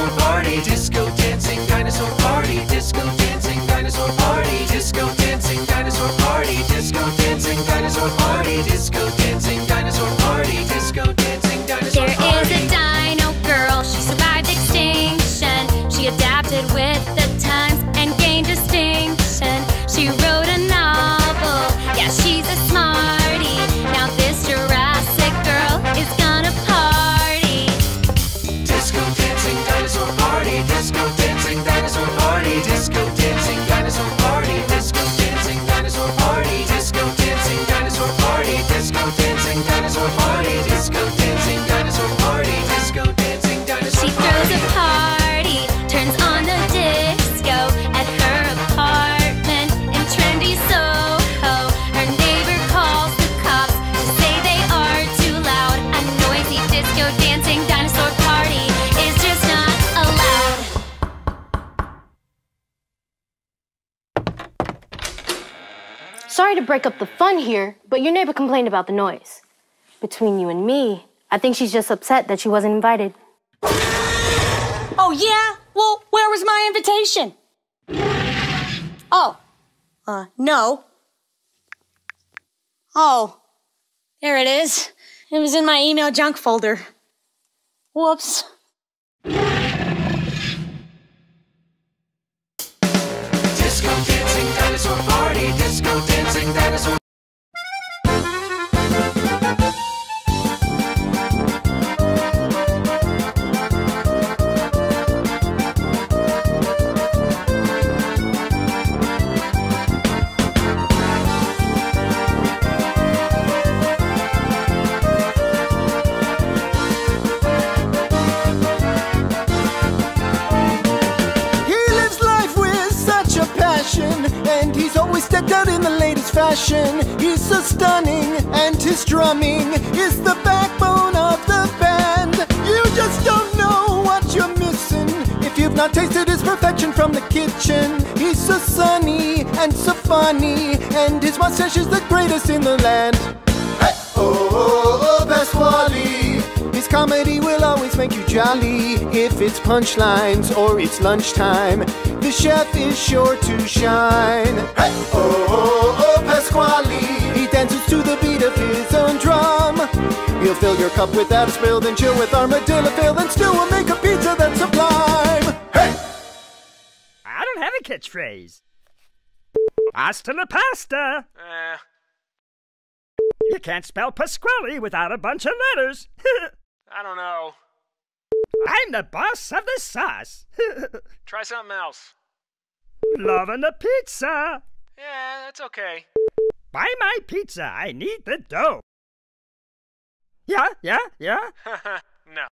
disco party, disco Sorry to break up the fun here, but your neighbor complained about the noise. Between you and me, I think she's just upset that she wasn't invited. Oh, yeah? Well, where was my invitation? Oh, uh, no. Oh, there it is. It was in my email junk folder. Whoops. Dancing dinosaur party, disco dancing dinosaur decked out in the latest fashion. He's so stunning, and his drumming is the backbone of the band. You just don't know what you're missing if you've not tasted his perfection from the kitchen. He's so sunny and so funny, and his mustache is the greatest in the land. Hey, oh, oh, oh, oh Pasqually. His comedy will always make you jolly. If it's punchlines or it's lunchtime, the chef is sure to shine. Hey, oh, oh, oh, Pasqually. He dances to the beat of his own drum. He'll fill your cup without a spill, then chill with armadillo fill, and still will make a pizza that's sublime. Hey! I don't have a catchphrase. Hasta la pasta. Eh, You can't spell Pasqually without a bunch of letters. I don't know. I'm the boss of the sauce. Try something else. Loving the pizza. Yeah, that's okay. Buy my pizza. I need the dough. Yeah, yeah, yeah. no.